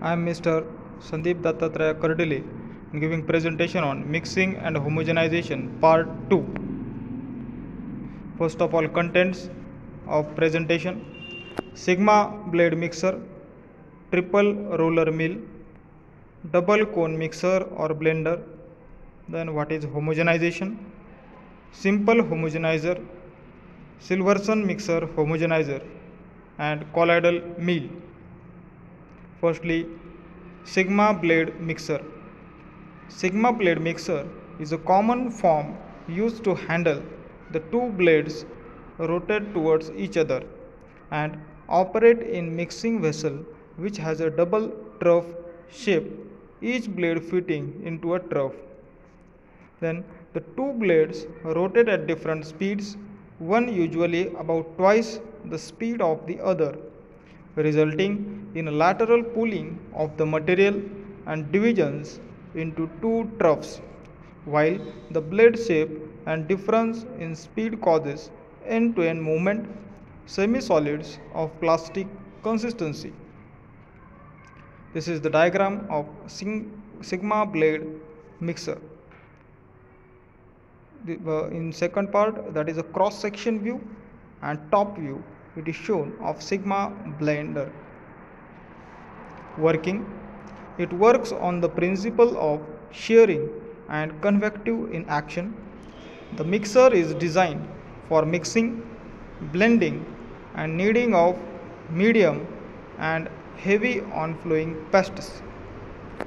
I am Mr. Sandeep Dattatreya Kardile giving presentation on mixing and homogenization part 2. First of all contents of presentation Sigma blade mixer, triple roller mill, double cone mixer or blender, then what is homogenization, simple homogenizer, Silverson mixer homogenizer and colloidal mill. Firstly, Sigma blade mixer. Sigma blade mixer is a common form used to handle the two blades rotate towards each other and operate in mixing vessel which has a double trough shape each blade fitting into a trough then the two blades rotate at different speeds one usually about twice the speed of the other resulting in lateral pulling of the material and divisions into two troughs while the blade shape and difference in speed causes end to end movement semi-solids of plastic consistency. This is the diagram of sigma blade mixer. The, uh, in second part that is a cross section view and top view it is shown of sigma blender working it works on the principle of shearing and convective in action the mixer is designed for mixing blending and kneading of medium and heavy on flowing pastes.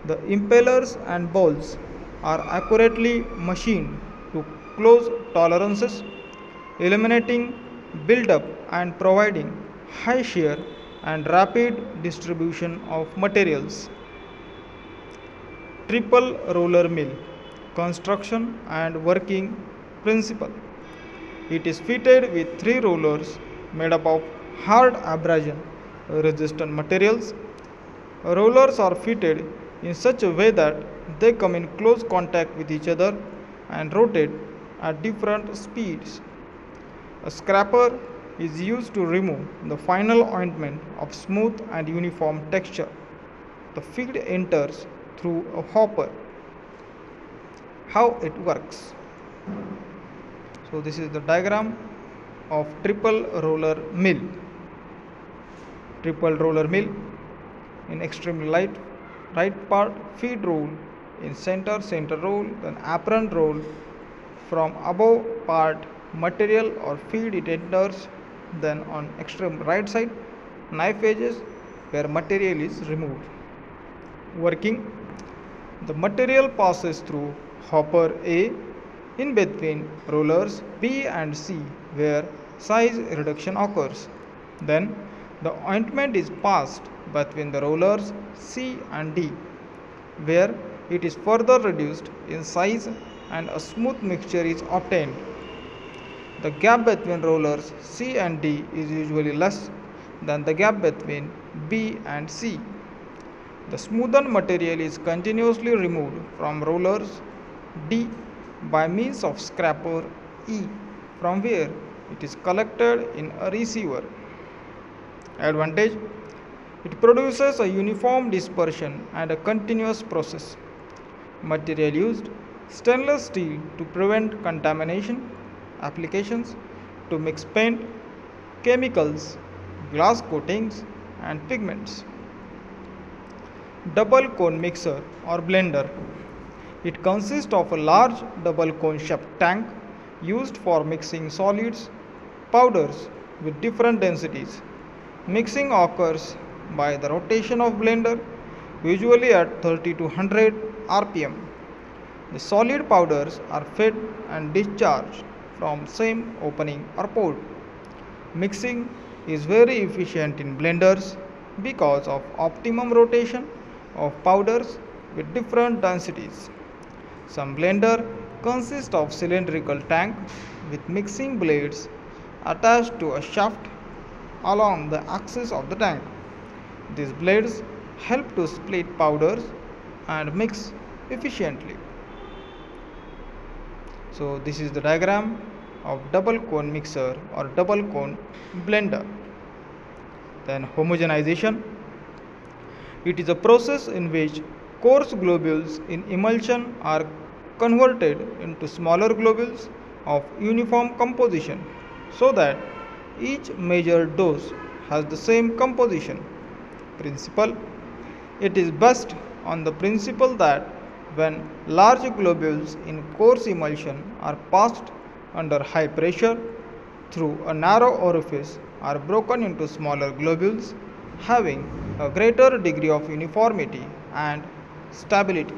The impellers and balls are accurately machined to close tolerances, eliminating buildup and providing high shear and rapid distribution of materials. Triple roller mill construction and working principle. It is fitted with three rollers made up of hard abrasion resistant materials. Rollers are fitted in such a way that they come in close contact with each other and rotate at different speeds. A scraper is used to remove the final ointment of smooth and uniform texture. The feed enters through a hopper. How it works. So this is the diagram of triple roller mill. Triple roller mill in extremely light right part feed roll in center center roll then apron roll from above part material or feed it enters then on extreme right side knife edges where material is removed. Working the material passes through hopper A in between rollers B and C where size reduction occurs. Then the ointment is passed between the rollers C and D where it is further reduced in size and a smooth mixture is obtained. The gap between rollers C and D is usually less than the gap between B and C. The smoothened material is continuously removed from rollers D by means of scraper E from where it is collected in a receiver. Advantage it produces a uniform dispersion and a continuous process. Material used stainless steel to prevent contamination, applications to mix paint, chemicals, glass coatings and pigments. Double cone mixer or blender. It consists of a large double cone shaped tank used for mixing solids, powders with different densities. Mixing occurs by the rotation of blender usually at 30 to 100 rpm. The solid powders are fed and discharged from same opening or port. Mixing is very efficient in blenders because of optimum rotation of powders with different densities. Some blender consists of cylindrical tank with mixing blades attached to a shaft along the axis of the tank. These blades help to split powders and mix efficiently. So this is the diagram of double cone mixer or double cone blender. Then homogenization. It is a process in which coarse globules in emulsion are converted into smaller globules of uniform composition so that each measured dose has the same composition principle. It is based on the principle that when large globules in coarse emulsion are passed under high pressure through a narrow orifice are broken into smaller globules having a greater degree of uniformity and stability.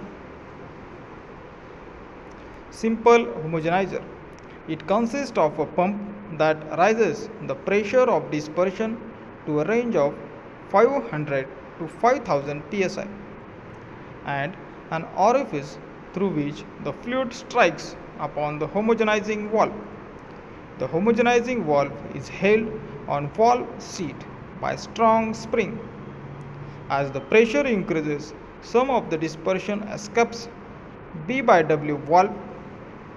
Simple homogenizer. It consists of a pump that raises the pressure of dispersion to a range of 500 to 5000 psi and an orifice through which the fluid strikes upon the homogenizing valve. The homogenizing valve is held on valve seat by strong spring. As the pressure increases, some of the dispersion escapes B by W valve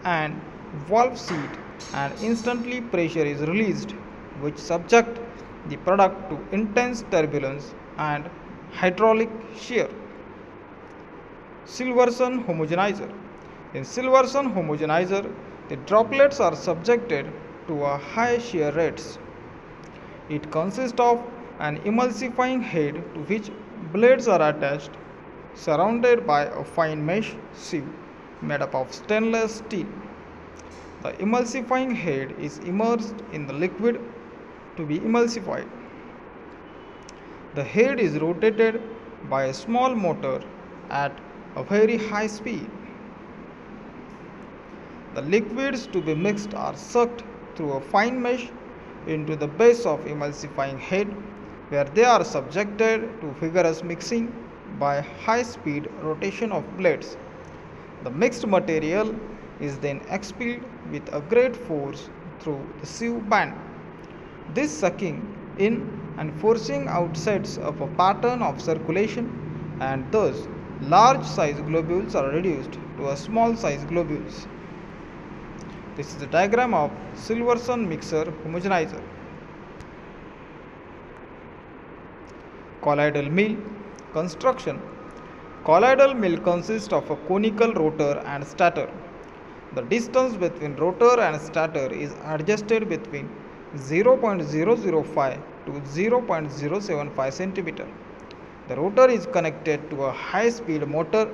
and valve seat and instantly pressure is released which subject the product to intense turbulence and hydraulic shear. Silverson homogenizer. In Silverson homogenizer, the droplets are subjected to a high shear rates. It consists of an emulsifying head to which blades are attached surrounded by a fine mesh sieve made up of stainless steel. The emulsifying head is immersed in the liquid to be emulsified. The head is rotated by a small motor at a very high speed. The liquids to be mixed are sucked through a fine mesh into the base of emulsifying head where they are subjected to vigorous mixing by high speed rotation of blades. The mixed material is then expelled with a great force through the sieve band. This sucking in and forcing out sets up a pattern of circulation and thus large size globules are reduced to a small size globules. This is the diagram of Silverson mixer homogenizer. Colloidal mill construction. Colloidal mill consists of a conical rotor and stator. The distance between rotor and stator is adjusted between 0.005 to 0.075 centimeter. The rotor is connected to a high speed motor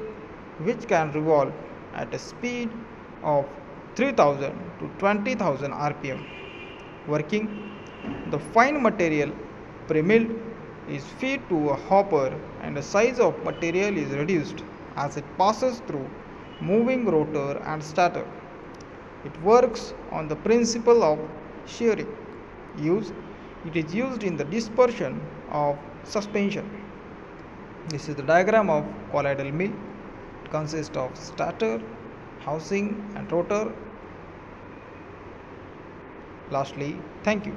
which can revolve at a speed of 3000 to 20000 rpm. Working the fine material pre-milled is fed to a hopper and the size of material is reduced as it passes through moving rotor and stator. It works on the principle of shearing. Use it is used in the dispersion of suspension. This is the diagram of colloidal mill. It consists of stator, housing and rotor. Lastly, thank you.